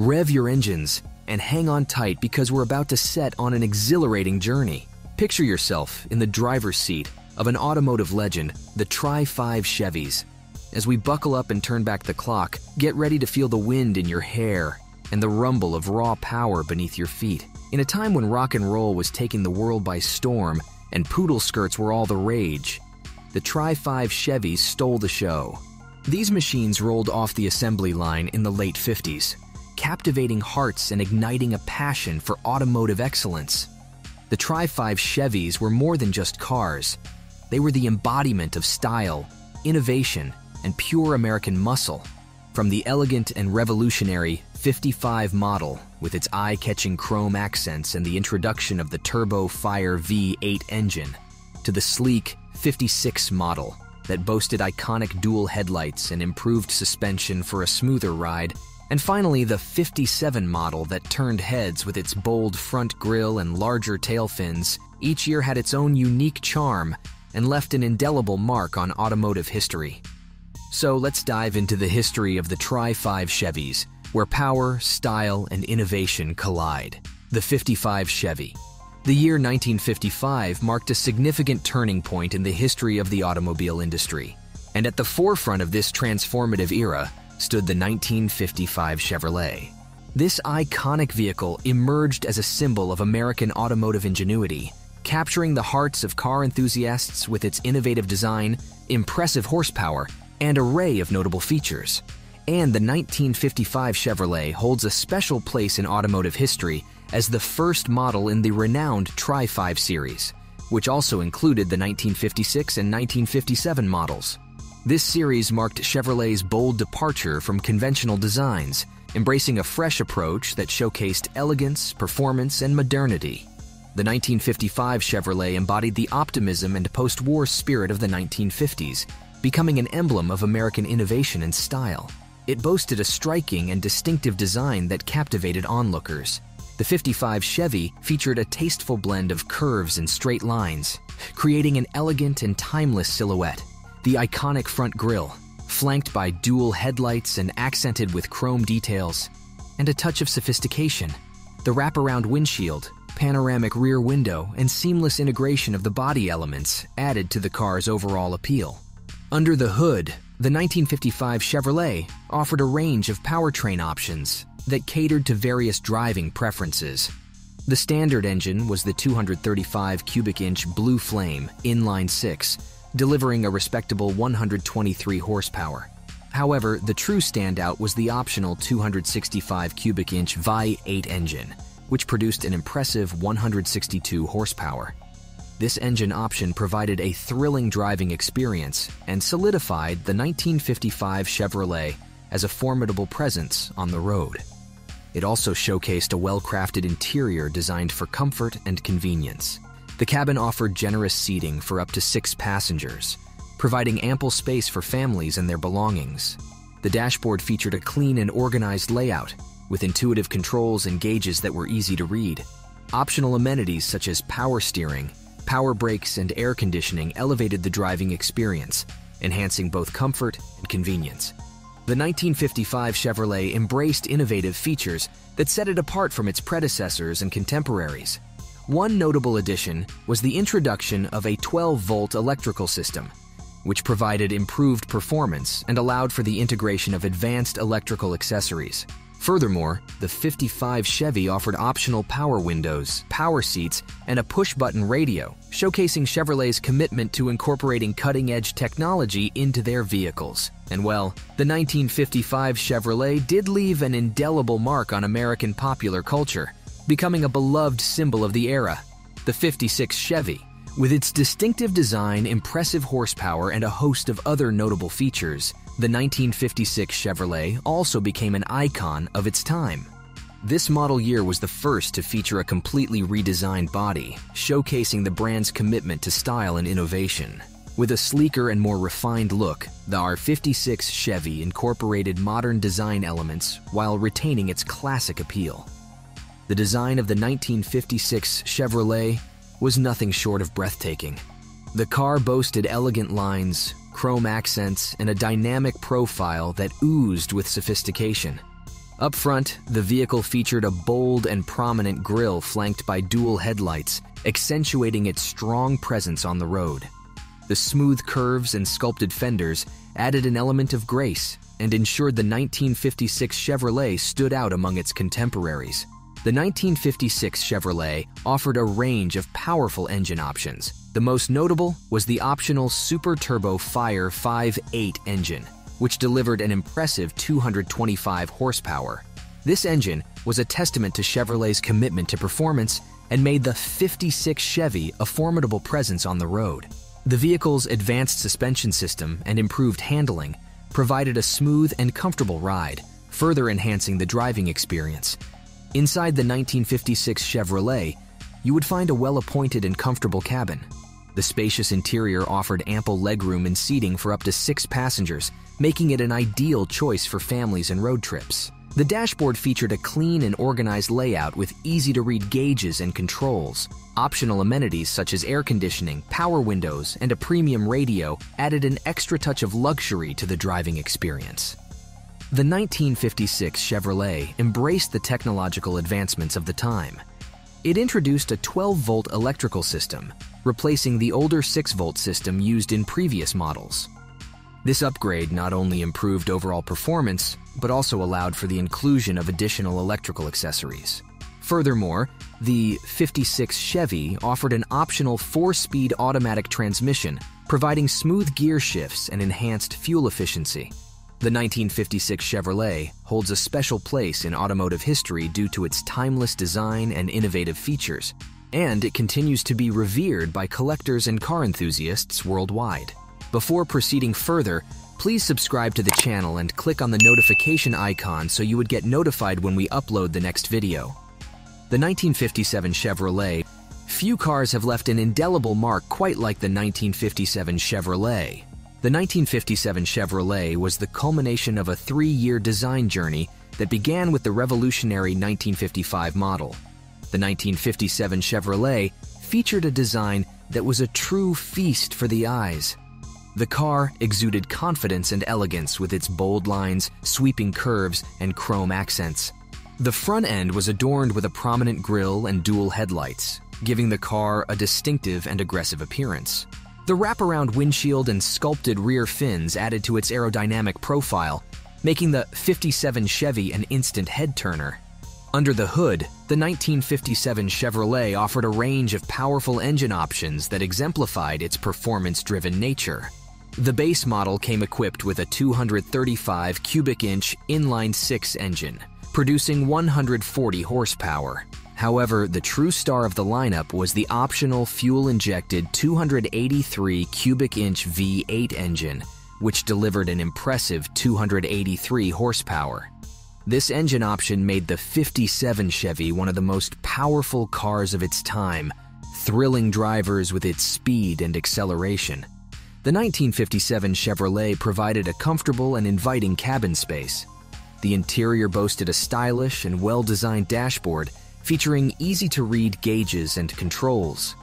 Rev your engines and hang on tight because we're about to set on an exhilarating journey. Picture yourself in the driver's seat of an automotive legend, the Tri 5 Chevys. As we buckle up and turn back the clock, get ready to feel the wind in your hair and the rumble of raw power beneath your feet. In a time when rock and roll was taking the world by storm and poodle skirts were all the rage, the Tri 5 Chevys stole the show. These machines rolled off the assembly line in the late 50s, captivating hearts and igniting a passion for automotive excellence. The Tri 5 Chevys were more than just cars. They were the embodiment of style, innovation, and pure American muscle. From the elegant and revolutionary 55 model, with its eye-catching chrome accents and the introduction of the Turbo Fire V8 engine, to the sleek 56 model that boasted iconic dual headlights and improved suspension for a smoother ride, and finally the 57 model that turned heads with its bold front grille and larger tail fins, each year had its own unique charm and left an indelible mark on automotive history. So let's dive into the history of the Tri 5 Chevys, where power, style, and innovation collide. The 55 Chevy. The year 1955 marked a significant turning point in the history of the automobile industry. And at the forefront of this transformative era stood the 1955 Chevrolet. This iconic vehicle emerged as a symbol of American automotive ingenuity, capturing the hearts of car enthusiasts with its innovative design, impressive horsepower, and array of notable features. And the 1955 Chevrolet holds a special place in automotive history as the first model in the renowned Tri 5 series, which also included the 1956 and 1957 models. This series marked Chevrolet's bold departure from conventional designs, embracing a fresh approach that showcased elegance, performance, and modernity. The 1955 Chevrolet embodied the optimism and post war spirit of the 1950s, becoming an emblem of American innovation and style. It boasted a striking and distinctive design that captivated onlookers. The 55 Chevy featured a tasteful blend of curves and straight lines, creating an elegant and timeless silhouette. The iconic front grille, flanked by dual headlights and accented with chrome details, and a touch of sophistication. The wraparound windshield, panoramic rear window, and seamless integration of the body elements added to the car's overall appeal. Under the hood, the 1955 Chevrolet offered a range of powertrain options that catered to various driving preferences. The standard engine was the 235 cubic inch Blue Flame inline 6, delivering a respectable 123 horsepower. However, the true standout was the optional 265 cubic inch V8 engine, which produced an impressive 162 horsepower. This engine option provided a thrilling driving experience and solidified the 1955 Chevrolet as a formidable presence on the road. It also showcased a well-crafted interior designed for comfort and convenience. The cabin offered generous seating for up to six passengers, providing ample space for families and their belongings. The dashboard featured a clean and organized layout, with intuitive controls and gauges that were easy to read. Optional amenities such as power steering Power brakes and air conditioning elevated the driving experience, enhancing both comfort and convenience. The 1955 Chevrolet embraced innovative features that set it apart from its predecessors and contemporaries. One notable addition was the introduction of a 12-volt electrical system, which provided improved performance and allowed for the integration of advanced electrical accessories. Furthermore, the 55 Chevy offered optional power windows, power seats, and a push-button radio, showcasing Chevrolet's commitment to incorporating cutting-edge technology into their vehicles. And well, the 1955 Chevrolet did leave an indelible mark on American popular culture, becoming a beloved symbol of the era. The 56 Chevy, with its distinctive design, impressive horsepower, and a host of other notable features, the 1956 Chevrolet also became an icon of its time. This model year was the first to feature a completely redesigned body, showcasing the brand's commitment to style and innovation. With a sleeker and more refined look, the R56 Chevy incorporated modern design elements while retaining its classic appeal. The design of the 1956 Chevrolet was nothing short of breathtaking. The car boasted elegant lines, chrome accents, and a dynamic profile that oozed with sophistication. Up front, the vehicle featured a bold and prominent grille flanked by dual headlights, accentuating its strong presence on the road. The smooth curves and sculpted fenders added an element of grace and ensured the 1956 Chevrolet stood out among its contemporaries. The 1956 Chevrolet offered a range of powerful engine options. The most notable was the optional Super Turbo Fire 5.8 engine, which delivered an impressive 225 horsepower. This engine was a testament to Chevrolet's commitment to performance and made the 56 Chevy a formidable presence on the road. The vehicle's advanced suspension system and improved handling provided a smooth and comfortable ride, further enhancing the driving experience. Inside the 1956 Chevrolet, you would find a well-appointed and comfortable cabin. The spacious interior offered ample legroom and seating for up to six passengers, making it an ideal choice for families and road trips. The dashboard featured a clean and organized layout with easy-to-read gauges and controls. Optional amenities such as air conditioning, power windows, and a premium radio added an extra touch of luxury to the driving experience. The 1956 Chevrolet embraced the technological advancements of the time. It introduced a 12-volt electrical system, replacing the older 6-volt system used in previous models. This upgrade not only improved overall performance, but also allowed for the inclusion of additional electrical accessories. Furthermore, the 56 Chevy offered an optional four-speed automatic transmission, providing smooth gear shifts and enhanced fuel efficiency. The 1956 Chevrolet holds a special place in automotive history due to its timeless design and innovative features, and it continues to be revered by collectors and car enthusiasts worldwide. Before proceeding further, please subscribe to the channel and click on the notification icon so you would get notified when we upload the next video. The 1957 Chevrolet, few cars have left an indelible mark quite like the 1957 Chevrolet. The 1957 Chevrolet was the culmination of a three-year design journey that began with the revolutionary 1955 model. The 1957 Chevrolet featured a design that was a true feast for the eyes. The car exuded confidence and elegance with its bold lines, sweeping curves, and chrome accents. The front end was adorned with a prominent grille and dual headlights, giving the car a distinctive and aggressive appearance. The wraparound windshield and sculpted rear fins added to its aerodynamic profile, making the 57 Chevy an instant head turner. Under the hood, the 1957 Chevrolet offered a range of powerful engine options that exemplified its performance-driven nature. The base model came equipped with a 235 cubic inch inline 6 engine, producing 140 horsepower. However, the true star of the lineup was the optional fuel-injected 283 cubic inch V8 engine, which delivered an impressive 283 horsepower. This engine option made the 57 Chevy one of the most powerful cars of its time, thrilling drivers with its speed and acceleration. The 1957 Chevrolet provided a comfortable and inviting cabin space. The interior boasted a stylish and well-designed dashboard featuring easy-to-read gauges and controls.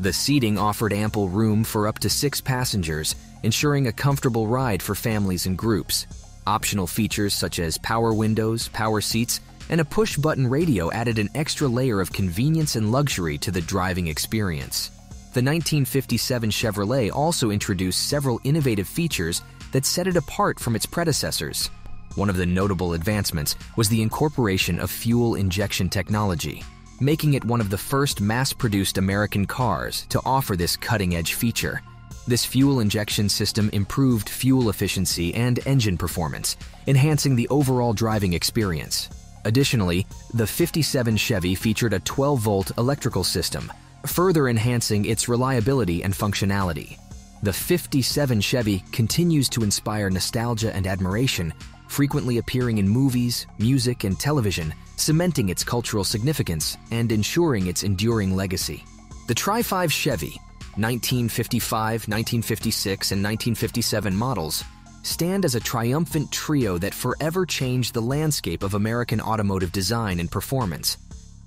The seating offered ample room for up to six passengers, ensuring a comfortable ride for families and groups. Optional features such as power windows, power seats, and a push-button radio added an extra layer of convenience and luxury to the driving experience. The 1957 Chevrolet also introduced several innovative features that set it apart from its predecessors. One of the notable advancements was the incorporation of fuel injection technology, making it one of the first mass-produced American cars to offer this cutting-edge feature. This fuel injection system improved fuel efficiency and engine performance, enhancing the overall driving experience. Additionally, the 57 Chevy featured a 12-volt electrical system, further enhancing its reliability and functionality. The 57 Chevy continues to inspire nostalgia and admiration, frequently appearing in movies, music, and television, cementing its cultural significance and ensuring its enduring legacy. The Tri-5 Chevy, 1955, 1956, and 1957 models, stand as a triumphant trio that forever changed the landscape of American automotive design and performance.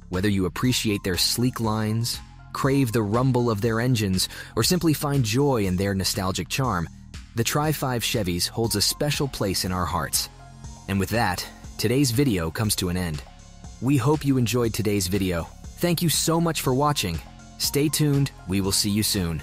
Whether you appreciate their sleek lines, crave the rumble of their engines, or simply find joy in their nostalgic charm, the Tri-5 Chevys holds a special place in our hearts. And with that, today's video comes to an end. We hope you enjoyed today's video. Thank you so much for watching. Stay tuned, we will see you soon.